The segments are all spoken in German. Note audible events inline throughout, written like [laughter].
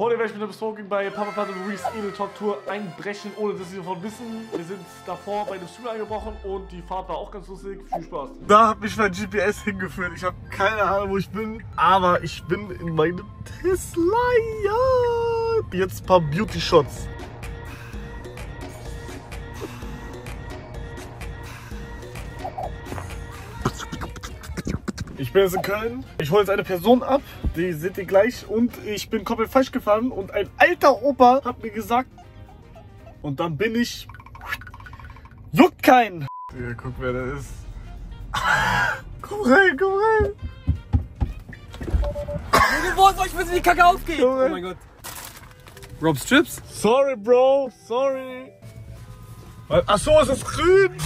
Heute werde ich mit dem Smoking bei Papa Platte Louis Edel Talk Tour einbrechen, ohne dass sie davon wissen. Wir sind davor bei dem Stream eingebrochen und die Fahrt war auch ganz lustig. Viel Spaß. Da hat mich mein GPS hingeführt. Ich habe keine Ahnung, wo ich bin, aber ich bin in meinem Tesla. Ja. Jetzt ein paar Beauty Shots. Ich bin jetzt in Köln. Ich hole jetzt eine Person ab. Die seht ihr gleich. Und ich bin komplett falsch gefahren. Und ein alter Opa hat mir gesagt. Und dann bin ich. Juckt keinen. Ja, guck, wer da ist. [laughs] Komm rein, komm rein. Wo soll ich wissen, wie die Kacke ausgeht? Junge. Oh mein Gott. Rob Strips? Sorry, Bro. Sorry. Ach so, es ist grün.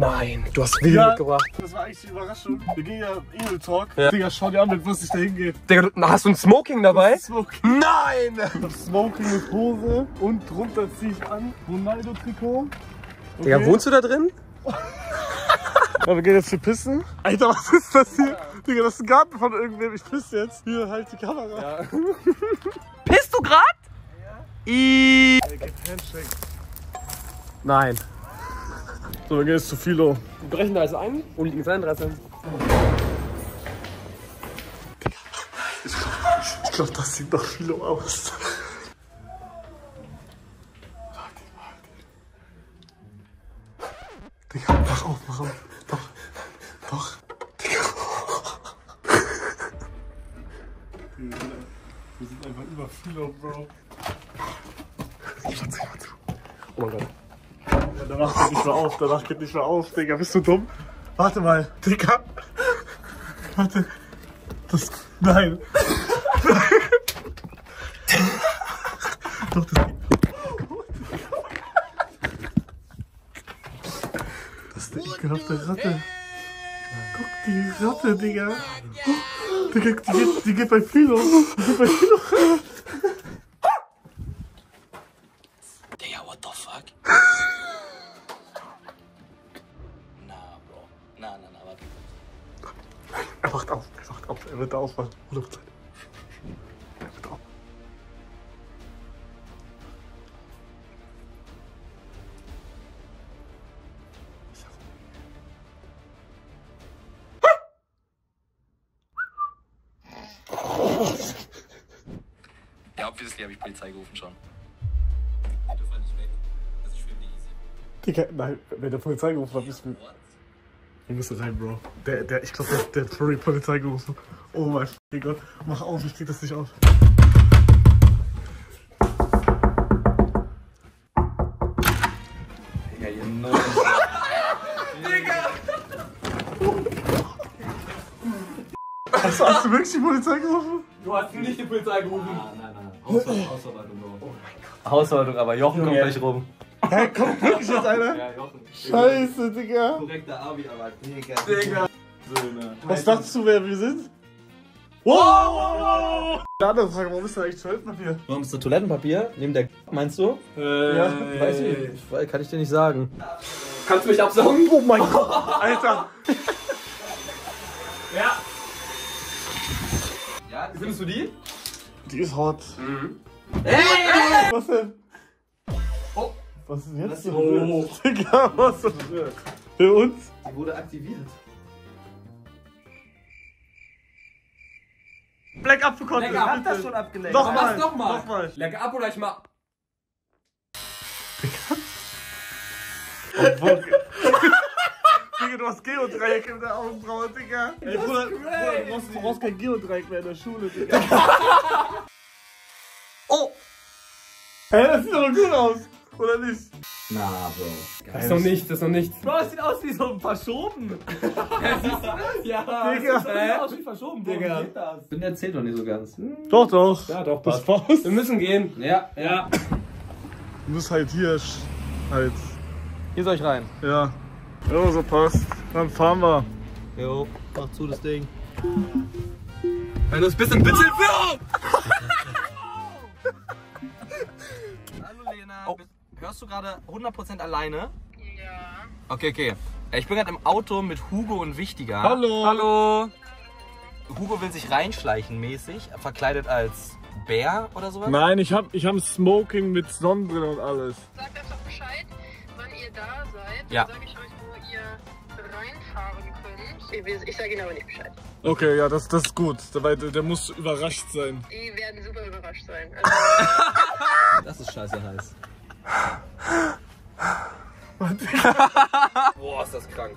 Nein, du hast Video Ja. mitgebracht. Das war eigentlich die Überraschung. Wir gehen ja Edel Talk. Digga, schau dir an, mit was ich da hingehe. Digga, du- hast du ein Smoking dabei? Smoking. Nein! Smoking mit Hose und drunter ziehe ich an Ronaldo-Trikot. Digga, wohnst du da drin? [laughs] Ja, wir gehen jetzt hier pissen. Alter, was ist das hier? Digga, das ist ein Garten von irgendwem. Ich pisse jetzt. Hier, halt die Kamera. Bist [laughs] du grad? I Ey, geht Handshake. Nein. So, wir gehen jetzt zu Philo. Wir brechen da also ein und liegen sein 13. Ich glaube, das sieht nach Philo aus. Digga, mach auf, mach auf. Doch, doch. Digga. Wir sind einfach über Philo, Bro. Ich mach zu, ich zu. Oh mein Gott. Danach geht nicht mehr auf, danach geht nicht mehr auf, Digga. Bist du dumm? Warte mal, Digga. Warte. Das. Nein. Doch, das. Das ist eine ekelhafte Ratte. Guck, die Ratte, Digga. Digga, die geht, die geht bei Philo. Die geht bei Philo. Wacht auf, er wacht auf, er wird aufwachen. 100%. Er wird auf. Ja, obviously habe ich Polizei gerufen schon. Digga, nein, wenn der Polizei gerufen hat, bist du. Wir müssen rein, Bro. Der, der, ich glaube, der, der hat Furry Polizei gerufen. Oh mein fucking Gott. Mach auf, ich krieg das nicht auf. Digga, ihr Neu. [laughs] Hast, hast du wirklich die Polizei gerufen? Du hast nicht die Polizei gerufen. Nein, nein, Hausver Hausverwaltung, Bro. Hausverwaltung, aber Jochen kommt gleich rum. Hä, kommt wirklich jetzt einer? Ja, Jochen. Scheiße, Digga. Korrekter Abi, aber Digga. Digga. Söhne. Was dachtest du, wer wir sind? Wow, wow, wow. Eine andere Frage, warum ist da eigentlich Toilettenpapier? Warum ist das Toilettenpapier? Neben der meinst du? Ja, Weiß ich nicht. Ich- Kann ich dir nicht sagen. Kannst du mich absaugen? Oh mein [laughs] Gott, Alter. Ja. Ja, findest du die? Die ist hot. Hey! Was denn? Oh. [laughs] Was ist denn jetzt? ist Oh. Digga, was denn? Für uns? Die wurde aktiviert. Black Up für Content. Lecker, hab bitte. abgelenkt. Nochmal. Mach's nochmal. Nochmal. Lecker ab oder ich mach. Obwohl. [laughs] Digga, du hast Geodreieck in der Augenbraue, Digga. Ey, Bruder, Bruder, du brauchst, du brauchst kein Geodreieck mehr in der Schule, Digga. [laughs] Oh! Hä, das sieht doch gut aus. Oder nicht? Na, Bro. Das ist noch nicht, das ist noch nicht. Bro, das sieht aus wie so verschoben. [laughs] Ja, Digga. das sieht aus wie verschoben, Digga. das? Ich bin erzählt doch nicht so ganz. Doch, doch. Ja, doch, Das passt. passt. Wir müssen gehen. Ja, ja. Du musst halt hier sch- halt. Hier soll ich rein. Ja. Ja, so passt. Dann fahren wir. Jo, mach zu das Ding. Wenn du es bist, dann bitte Hilfe! Hörst du gerade 100% alleine? Ja. Okay, okay. Ich bin gerade im Auto mit Hugo und Wichtiger. Hallo. Hallo. Hugo will sich reinschleichen mäßig, verkleidet als Bär oder sowas. Nein, ich hab, ich hab Smoking mit Sonnenbrille und alles. Sagt einfach Bescheid, wann ihr da seid. Ja. Dann sage ich euch, wo ihr reinfahren könnt. Ich, ich sage Ihnen aber nicht Bescheid. Okay, ja, das, das ist gut, weil der, der muss überrascht sein. Die werden super überrascht sein. Also, [laughs] [laughs] Das ist scheiße heiß. [laughs] Boah, ist das krank.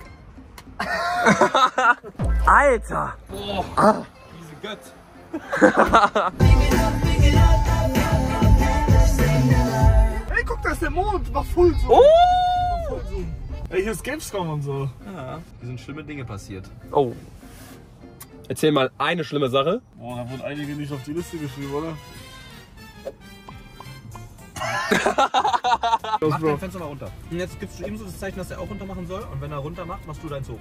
[laughs] Alter! Diese Gött. Ey, guck, da ist der Mond, war voll so. Oh! Ey, hier ist Gamescom und so. Ja, hier sind schlimme Dinge passiert. Oh. Erzähl mal eine schlimme Sache. Boah, da wurden einige nicht auf die Liste geschrieben, oder? [laughs] Los, Mach Bro. dein Fenster mal runter. Und jetzt gibst du ihm so das Zeichen, dass er auch runter machen soll. Und wenn er runter macht, machst du deins hoch.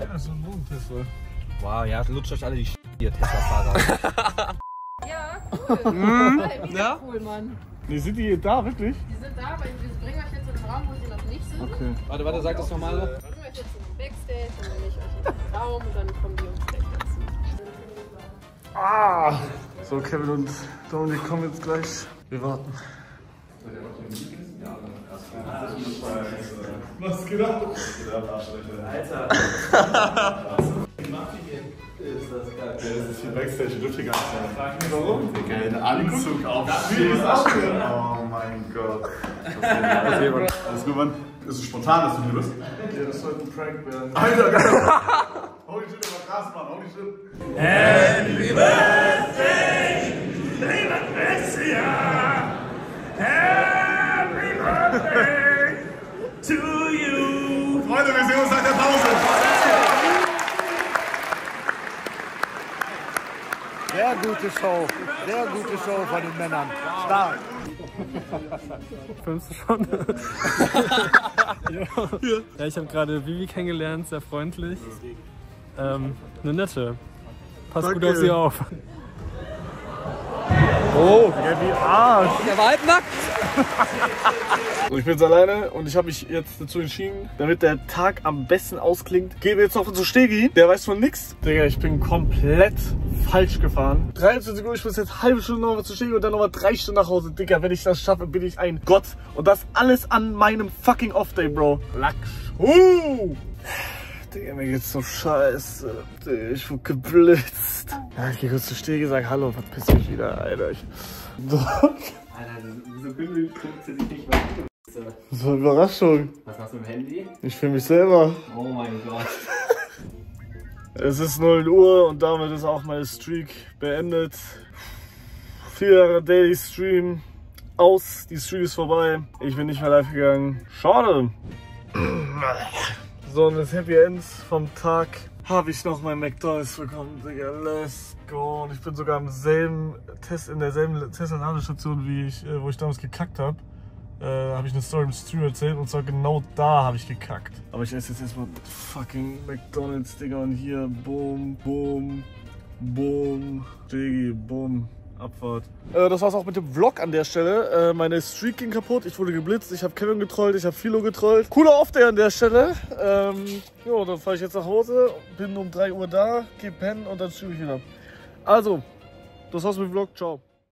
Ja, das ist ein Mondtesla. Wow, ja, lutscht euch alle die Sch ihr Tesla-Fahrer. [laughs] ja, cool. [laughs] Mega Ja? cool, Mann. Nee, sind die da, wirklich? Die sind da, weil wir bringen euch jetzt in den Raum, wo sie noch nicht sind. Okay. warte, warte, sag das nochmal. Backstage und dann nehme ich euch in den Raum und dann kommen die uns gleich dazu. Ah! So, Kevin und Dominik kommen jetzt gleich. Wir warten. Was geht ab? Das ist hier Backstage, dürfte gar nicht sein. Warum? Digga, ein Anzug auf Oh mein Gott. Alles gut, Mann. Ist es spontan, dass du hier bist? Ja, das sollte ein Prank werden. Alter, geil. [laughs] Holy shit, das war krass, Mann. Holy shit. Freunde, wir sehen uns nach der Pause. Sehr gute Show. Sehr gute Show von den Männern. Stark. Filmst du schon? [laughs] ja, ich habe gerade Vivi kennengelernt, sehr freundlich. Ähm, eine nette. Passt gut Danke. auf sie auf. Oh, wie Arsch. Der war halb nackt. So, ich bin jetzt alleine und ich habe mich jetzt dazu entschieden, damit der Tag am besten ausklingt, gehen wir jetzt noch zu Stegi. Der weiß von nix. Digga, ich bin komplett falsch gefahren. 13 Sekunden, ich muss jetzt halbe Stunde noch mal zu Stegi und dann nochmal drei Stunden nach Hause. Digga, wenn ich das schaffe, bin ich ein Gott. Und das alles an meinem fucking Off-Day, Bro. Lachs. Digga, mir geht's so scheiße. Digga, ich wurde geblitzt. Ja, ich geh kurz zu Stegi, sag Hallo, verpiss mich wieder, Alter. Ich, Wieso können wir dich nicht mehr das war eine Überraschung. Was machst du mit dem Handy? Ich filme mich selber. Oh mein Gott. Es ist 0 Uhr und damit ist auch meine Streak beendet. Vier Jahre Daily Stream aus. Die Streak ist vorbei. Ich bin nicht mehr live gegangen. Schade. [clears throat] So, und das Happy End vom Tag habe ich noch mein McDonalds bekommen. Digga, let's go. Und ich bin sogar im selben Test, in derselben Tesla-Ladestation, wie ich, äh, wo ich damals gekackt habe. Äh, habe ich eine Story im Stream erzählt und zwar genau da habe ich gekackt. Aber ich esse jetzt erstmal fucking McDonalds, Digga, und hier, boom, boom, boom, Diggi, boom. Abfahrt. Äh, das war's auch mit dem Vlog an der Stelle. Äh, meine Streak ging kaputt, ich wurde geblitzt, ich habe Kevin getrollt, ich habe Philo getrollt. Cooler Off-Day an der Stelle. Ähm, jo, dann fahre ich jetzt nach Hause, bin um 3 Uhr da, geh pennen und dann stream ich wieder. Also, das war's mit dem Vlog, ciao.